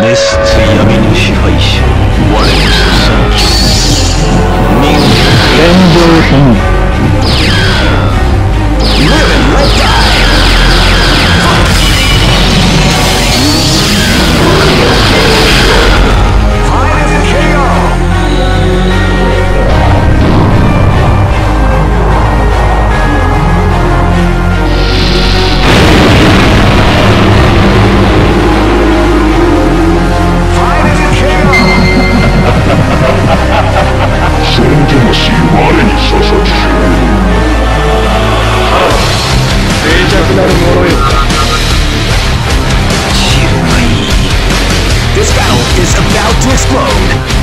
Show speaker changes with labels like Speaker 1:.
Speaker 1: 滅失闇の支配者我の戦記人間天井品。explode.